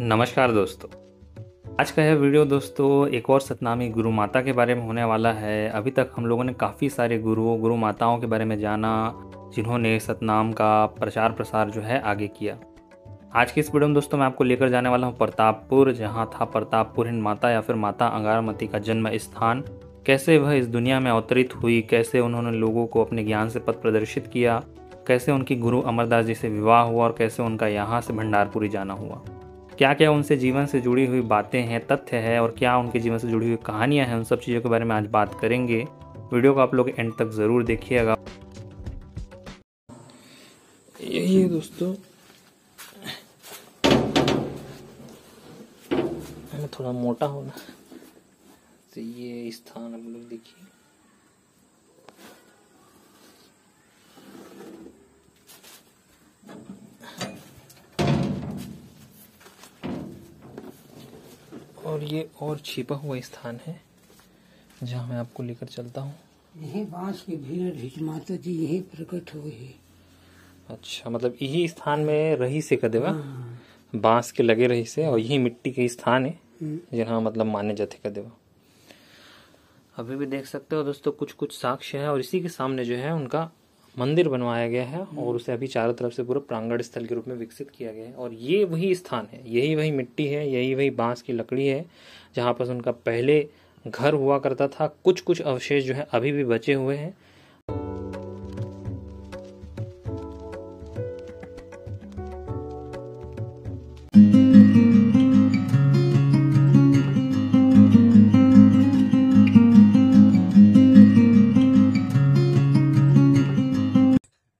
नमस्कार दोस्तों। आज का यह वीडियो दोस्तों एक और सतनामी गुरु माता के बारे में होने वाला है। अभी तक हम लोगों ने काफ़ी सारे गुरुओं, गुरु माताओं के बारे में जाना, जिन्होंने सतनाम का प्रचार प्रसार जो है आगे किया। आज की इस वीडियो में दोस्तों मैं आपको लेकर जाने वाला हूँ प्रतापपुर, जहाँ था प्रतापपुर हिंद माता या फिर माता अंगारमती का जन्म स्थान। कैसे वह इस दुनिया में अवतरित हुई, कैसे उन्होंने लोगों को अपने ज्ञान से पथ प्रदर्शित किया, कैसे उनकी गुरु अमरदास जी से विवाह हुआ और कैसे उनका यहाँ से भंडारपुरी जाना हुआ। क्या क्या उनसे जीवन से जुड़ी हुई बातें हैं, तथ्य है और क्या उनके जीवन से जुड़ी हुई कहानियाँ हैं, उन सब चीज़ों के बारे में आज बात करेंगे। वीडियो को आप लोग एंड तक ज़रूर देखिएगा। यही है दोस्तों। मैं थोड़ा मोटा हूँ ना तो ये स्थान हम लोग देखिए। और ये और छिपा हुआ स्थान है जहाँ मैं आपको लेकर चलता हूँ। यही बाँस की भीड़ हिच माता जी यही प्रकट हुए है। अच्छा मतलब यही स्थान में रही से कदे बा बाँस के लगे रही से और यही मिट्टी के स्थान है जहाँ मतलब माने जाते कदे बा अभी भी देख सकते हो दोस्तों कुछ कुछ साक्ष्य है और इसी के सामने जो है उनका मंदिर बनवाया गया है और उसे अभी चारों तरफ़ से पूरा प्रांगण स्थल के रूप में विकसित किया गया है। और ये वही स्थान है यही वही मिट्टी है यही वही बाँस की लकड़ी है जहाँ पर उनका पहले घर हुआ करता था। कुछ कुछ अवशेष जो है अभी भी बचे हुए हैं।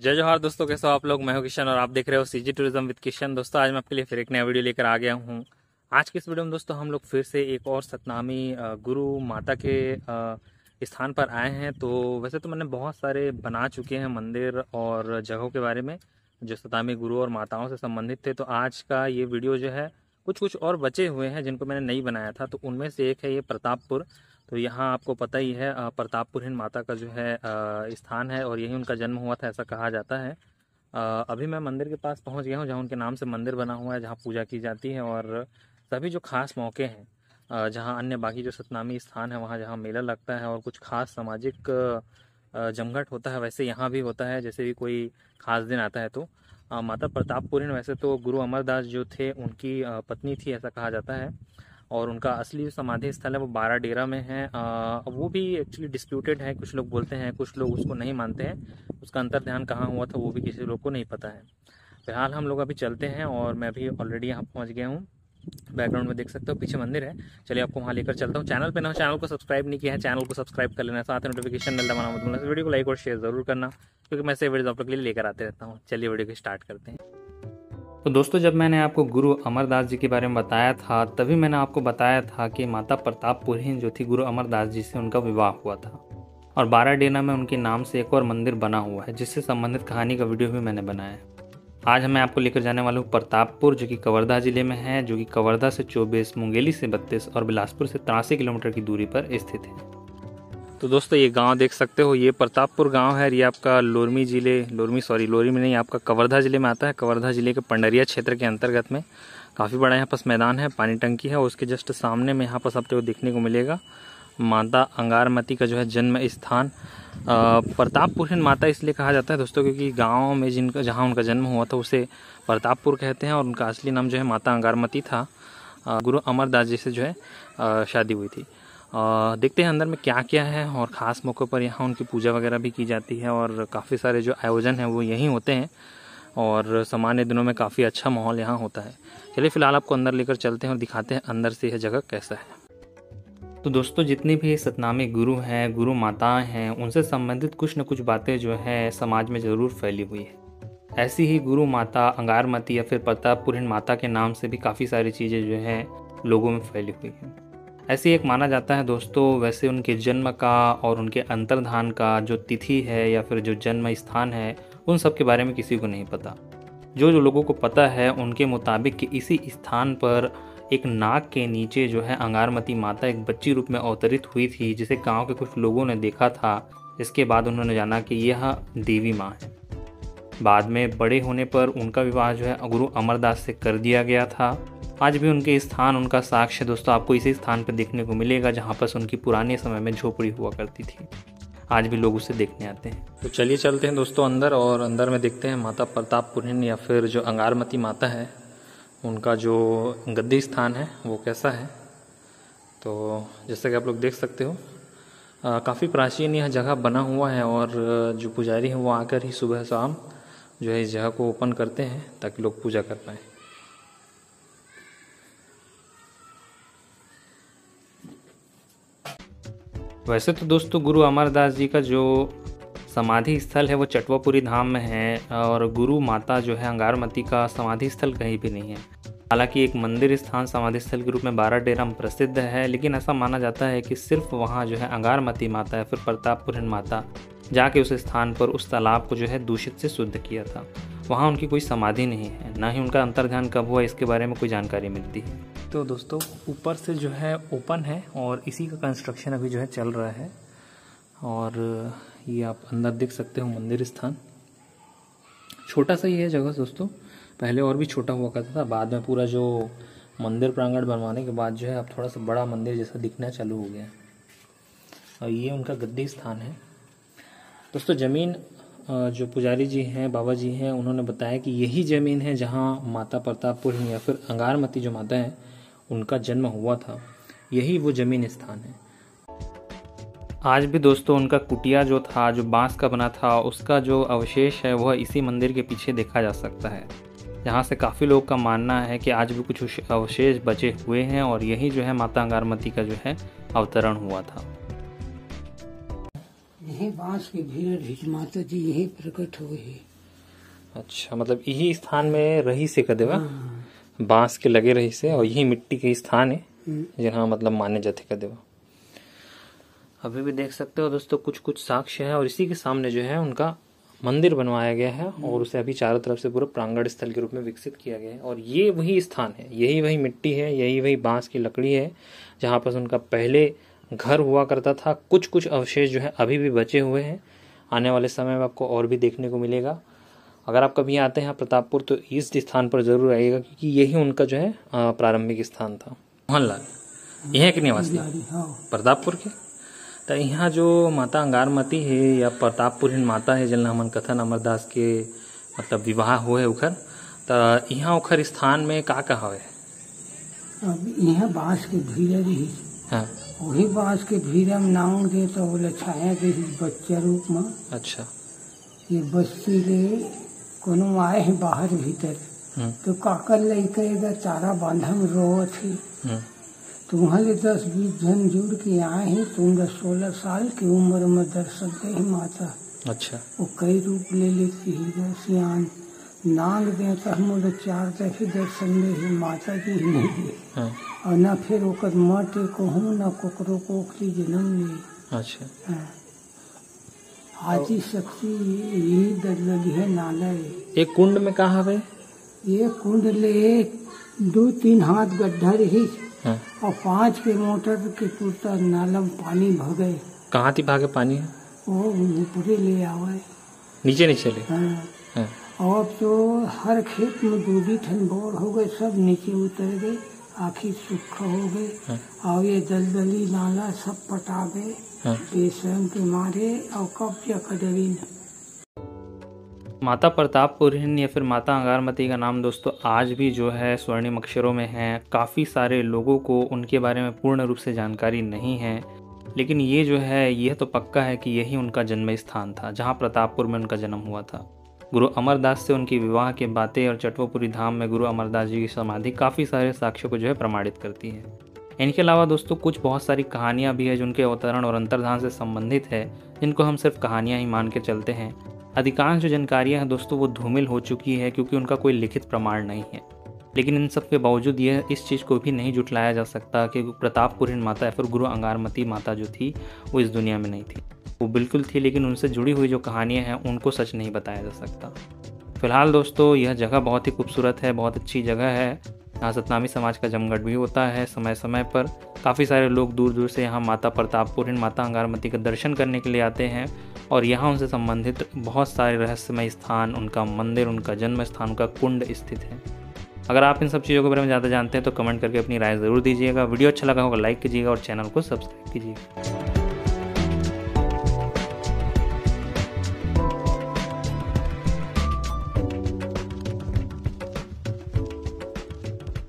जय जोहार दोस्तों, कैसे हो आप लोग? मैं हूँ किशन और आप देख रहे हो सीजी टूरिज़्म विद किशन। दोस्तों, आज मैं आपके लिए फिर एक नया वीडियो लेकर आ गया हूँ। आज की इस वीडियो में दोस्तों, हम लोग फिर से एक और सतनामी गुरु माता के स्थान पर आए हैं। तो वैसे तो मैंने बहुत सारे बना चुके हैं मंदिर और जगहों के बारे में, जो सतनामी गुरु और माताओं से संबंधित थे। तो आज का ये वीडियो जो है कुछ कुछ और बचे हुए हैं जिनको मैंने नहीं बनाया था। तो उनमें से एक है ये प्रतापपुर। तो यहाँ आपको पता ही है प्रतापपुर हिंद माता का जो है स्थान है और यही उनका जन्म हुआ था, ऐसा कहा जाता है। अभी मैं मंदिर के पास पहुँच गया हूँ, जहाँ उनके नाम से मंदिर बना हुआ है, जहाँ पूजा की जाती है और सभी जो खास मौके हैं जहाँ अन्य बाकी जो सतनामी स्थान है, वहाँ जहाँ मेला लगता है और कुछ खास सामाजिक जमघट होता है, वैसे यहाँ भी होता है, जैसे भी कोई खास दिन आता है तो। माता प्रतापपुरी वैसे तो गुरु अमरदास जो थे, उनकी पत्नी थी, ऐसा कहा जाता है। और उनका असली समाधि स्थल है वो बारह डेरा में है। आ, वो भी एक्चुअली डिस्प्यूटेड है कुछ लोग बोलते हैं कुछ लोग उसको नहीं मानते हैं। उसका अंतर ध्यान कहाँ हुआ था वो भी किसी लोग को नहीं पता है। फ़िलहाल हम लोग अभी चलते हैं और मैं अभी ऑलरेडी यहाँ पहुँच गया हूँ। बैकग्राउंड में देख सकते हो पीछे मंदिर है। चलिए आपको वहाँ लेकर चलता हूँ। चैनल पे ना चैनल को सब्सक्राइब नहीं किया है चैनल को सब्सक्राइब कर लेना। साथ नोटिफिकेशन मिलता बना मतलब वीडियो को लाइक और शेयर ज़रूर करना क्योंकि मैं ऐसे वीडियो आप लोग के लिए लेकर आते रहता हूँ। चलिए वीडियो को स्टार्ट करते हैं। तो दोस्तों, जब मैंने आपको गुरु अमरदास जी के बारे में बताया था, तभी मैंने आपको बताया था कि माता प्रतापपुरी जो थी गुरु अमरदास जी से उनका विवाह हुआ था। और बारह डेना में उनके नाम से एक और मंदिर बना हुआ है, जिससे संबंधित कहानी का वीडियो भी मैंने बनाया है। आज मैं आपको लेकर जाने वाला हूँ प्रतापपुर, जो कि कवर्धा ज़िले में है, जो कि कवर्धा से चौबीस, मुंगेली से बत्तीस और बिलासपुर से तिरासी किलोमीटर की दूरी पर स्थित है। तो दोस्तों, ये गाँव देख सकते हो, ये प्रतापपुर गाँव है ये आपका लोरमी ज़िले, लोरमी सॉरी लोरमी में नहीं, आपका कवर्धा ज़िले में आता है, कवर्धा ज़िले के पंडरिया क्षेत्र के अंतर्गत में। काफ़ी बड़ा यहाँ पास मैदान है, पानी टंकी है उसके जस्ट सामने में यहाँ पर सबको देखने को मिलेगा, माता अंगारमती का जो है जन्म स्थान। प्रतापपुर माता इसलिए कहा जाता है दोस्तों, क्योंकि गाँव में जिनका, जहाँ उनका जन्म हुआ था, उसे प्रतापपुर कहते हैं, और उनका असली नाम जो है माता अंगारमती था। गुरु अमरदास जी से जो है शादी हुई थी। देखते हैं अंदर में क्या क्या है और ख़ास मौक़ों पर यहाँ उनकी पूजा वगैरह भी की जाती है और काफ़ी सारे जो आयोजन हैं वो यहीं होते हैं और सामान्य दिनों में काफ़ी अच्छा माहौल यहाँ होता है। चलिए फ़िलहाल आपको अंदर लेकर चलते हैं और दिखाते हैं अंदर से यह जगह कैसा है। तो दोस्तों, जितने भी सतनामी गुरु हैं, गुरु माताएँ हैं, उनसे संबंधित कुछ न कुछ बातें जो है समाज में ज़रूर फैली हुई है। ऐसी ही गुरु माता अंगारमती या फिर प्रतापपुर माता के नाम से भी काफ़ी सारी चीज़ें जो हैं लोगों में फैली हुई हैं। ऐसे एक माना जाता है दोस्तों, वैसे उनके जन्म का और उनके अंतर्धान का जो तिथि है या फिर जो जन्म स्थान है, उन सब के बारे में किसी को नहीं पता। जो जो लोगों को पता है, उनके मुताबिक कि इसी स्थान पर एक नाग के नीचे जो है अंगारमती माता एक बच्ची रूप में अवतरित हुई थी, जिसे गाँव के कुछ लोगों ने देखा था। इसके बाद उन्होंने जाना कि यह देवी माँ है। बाद में बड़े होने पर उनका विवाह जो है गुरु अमरदास से कर दिया गया था। आज भी उनके स्थान, उनका साक्ष्य दोस्तों आपको इसी स्थान पर देखने को मिलेगा जहाँ पर उनकी पुराने समय में झोपड़ी हुआ करती थी। आज भी लोग उसे देखने आते हैं। तो चलिए चलते हैं दोस्तों अंदर और अंदर में देखते हैं माता प्रताप पुरन या फिर जो अंगारमती माता है, उनका जो गद्दी स्थान है, वो कैसा है? तो जैसा कि आप लोग देख सकते हो काफ़ी प्राचीन यह जगह बना हुआ है और जो पुजारी हैं वो आकर ही सुबह शाम जो है इस जगह को ओपन करते हैं ताकि लोग पूजा कर पाएँ। वैसे तो दोस्तों गुरु अमरदास जी का जो समाधि स्थल है, वो चटवापुरी धाम में है और गुरु माता जो है, अंगारमती का समाधि स्थल कहीं भी नहीं है। हालाँकि एक मंदिर स्थान, समाधि स्थल के रूप में बारह डेरा प्रसिद्ध है, लेकिन ऐसा माना जाता है कि सिर्फ़ वहाँ जो है, अंगारमती माता या फिर प्रतापपुरन माता जाके उस स्थान पर, उस तालाब को जो है, दूषित से शुद्ध किया था। वहाँ उनकी कोई समाधि नहीं है, ना ही उनका अंतर्ध्यान कब हुआ, इसके बारे में कोई जानकारी मिलती है। तो दोस्तों, ऊपर से जो है ओपन है और इसी का कंस्ट्रक्शन अभी जो है चल रहा है। और ये आप अंदर देख सकते हो मंदिर स्थान। छोटा सा ही है जगह दोस्तों, पहले और भी छोटा हुआ करता था, बाद में पूरा जो मंदिर प्रांगण बनवाने के बाद जो है अब थोड़ा सा बड़ा मंदिर जैसा दिखना चालू हो गया और ये उनका गद्दी स्थान है। दोस्तों, ज़मीन जो पुजारी जी हैं, बाबा जी हैं, उन्होंने बताया कि यही ज़मीन है जहाँ माता प्रतापपुर या फिर अंगारमती जो माता है उनका जन्म हुआ था। यही वो ज़मीन स्थान है। आज भी दोस्तों उनका कुटिया जो था जो बाँस का बना था उसका जो अवशेष है वह इसी मंदिर के पीछे देखा जा सकता है। जहाँ से काफ़ी लोग का मानना है कि आज भी कुछ अवशेष बचे हुए हैं और यही जो है माता अंगारमती का जो है अवतरण हुआ था। यही बाँस के भीड़ माता जी यही प्रकट हुए अच्छा मतलब यही स्थान में रही से कर हाँ। बाँस के लगे रही से और यही मिट्टी के स्थान है। जहाँ मतलब माने जाते कर देवा अभी भी देख सकते हो दोस्तों कुछ कुछ साक्ष्य है और इसी के सामने जो है उनका मंदिर बनवाया गया है हम्म। और उसे अभी चारों तरफ़ से पूरा प्रांगण स्थल के रूप में विकसित किया गया है और ये वही स्थान है यही वही मिट्टी है यही वही बाँस की लकड़ी है जहाँ पर उनका पहले घर हुआ करता था कुछ कुछ अवशेष जो है अभी भी बचे हुए हैं आने वाले समय में आपको और भी देखने को मिलेगा अगर आप कभी आते हैं प्रतापपुर तो इस स्थान पर ज़रूर आइएगा क्योंकि यही उनका जो है प्रारंभिक स्थान था। मोहनलाल यह के निवासी प्रतापपुर के? तो यहाँ जो माता अंगारमती है या प्रतापपुर माता है जल हमन कथन अमरदास के मतलब विवाह हुए उखर तो यहाँ उखर स्थान में का का हवे यहाँ बाँस के भीड़ हाँ। वही बाँस के भीड़ में नाम दे तो बोले छाया के बच्चा रूप में। अच्छा। ये बस्ती ले कोनो आए हैं बाहर भीतर हम्म। तो काकर लेकर चारा बांधा में रो थी हम्म। तो वहाँ ले दस बीस जन जुड़ के आए हैं तुम सोलह साल की उम्र में दर्शन दे माता अच्छा वो कई रूप ले लेती है सियान नांग दे तो हम चार दफे दर्शन दे माता जी नहीं दे हाँ। और न फिर ओकर मट कहूँ न कोकरो कोखरी जन्म ली अच्छा हाँ। हाथी शक्ति यही दलदली है नाला एक कुंड में कहा है ये कुंड ले दो तीन हाथ गड्ढा रही हाँ। और पाँच के मोटर के टूटा नालम पानी भगे कहाँ थी भागे पानी है? वो ऊपरे ले आवे नीचे नहीं चले हाँ। हाँ। और तो हर खेत में दूधी ठन बोर हो गए सब नीचे उतर गए आखिर सुख हो गए हाँ। और ये दलदली नाला सब पटा गए हाँ। और कब्जा माता प्रतापपुर या फिर माता अंगारमती का नाम दोस्तों आज भी जो है स्वर्णिम अक्षरों में है। काफ़ी सारे लोगों को उनके बारे में पूर्ण रूप से जानकारी नहीं है। लेकिन ये जो है यह तो पक्का है कि यही उनका जन्म स्थान था जहाँ प्रतापपुर में उनका जन्म हुआ था। गुरु अमरदास से उनकी विवाह के बातें और चटवपुरी धाम में गुरु अमरदास जी की समाधि काफ़ी सारे साक्ष्यों को जो है प्रमाणित करती है। इनके अलावा दोस्तों, कुछ बहुत सारी कहानियाँ भी है जिनके अवतरण और अंतर्धान से संबंधित है, जिनको हम सिर्फ़ कहानियाँ ही मान के चलते हैं। अधिकांश जो जानकारियाँ हैं दोस्तों, वो धूमिल हो चुकी है क्योंकि उनका कोई लिखित प्रमाण नहीं है। लेकिन इन सब के बावजूद यह इस चीज़ को भी नहीं जुटलाया जा सकता कि प्रताप प्रतापपुरीन माता या फिर गुरु अंगारमती माता जो थी, वो इस दुनिया में नहीं थी। वो बिल्कुल थी, लेकिन उनसे जुड़ी हुई जो कहानियाँ हैं, उनको सच नहीं बताया जा सकता। फ़िलहाल दोस्तों, यह जगह बहुत ही खूबसूरत है, बहुत अच्छी जगह है। यहाँ सतनामी समाज का जमघट भी होता है समय समय पर। काफ़ी सारे लोग दूर दूर से यहाँ माता प्रतापपुर माता अंगारमती का दर्शन करने के लिए आते हैं और यहाँ उनसे संबंधित बहुत सारे रहस्यमय स्थान, उनका मंदिर, उनका जन्म स्थान उनका कुंड स्थित है। अगर आप इन सब चीज़ों के बारे में ज़्यादा जानते हैं तो कमेंट करके अपनी राय ज़रूर दीजिएगा। वीडियो अच्छा लगा होगा, लाइक कीजिएगा और चैनल को सब्सक्राइब कीजिएगा।